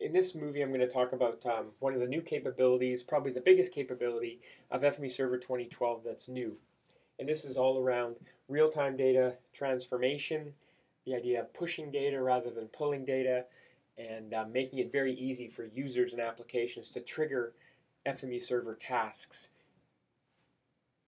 In this movie, I'm going to talk about um, one of the new capabilities, probably the biggest capability of FME Server 2012 that's new. And this is all around real-time data transformation, the idea of pushing data rather than pulling data, and uh, making it very easy for users and applications to trigger FME Server tasks